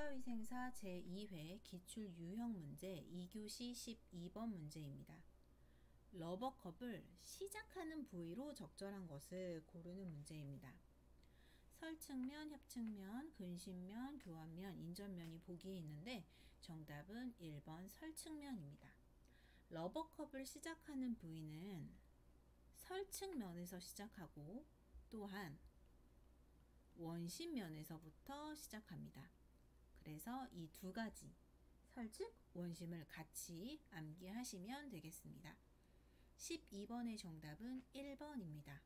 국가위생사 제2회 기출 유형 문제 2교시 12번 문제입니다. 러버컵을 시작하는 부위로 적절한 것을 고르는 문제입니다. 설측면, 협측면, 근신면, 교환면, 인전면이 보기에 있는데 정답은 1번 설측면입니다. 러버컵을 시작하는 부위는 설측면에서 시작하고 또한 원심면에서부터 시작합니다. 그래서 이 두 가지 설측, 원심을 같이 암기하시면 되겠습니다. 12번의 정답은 1번입니다.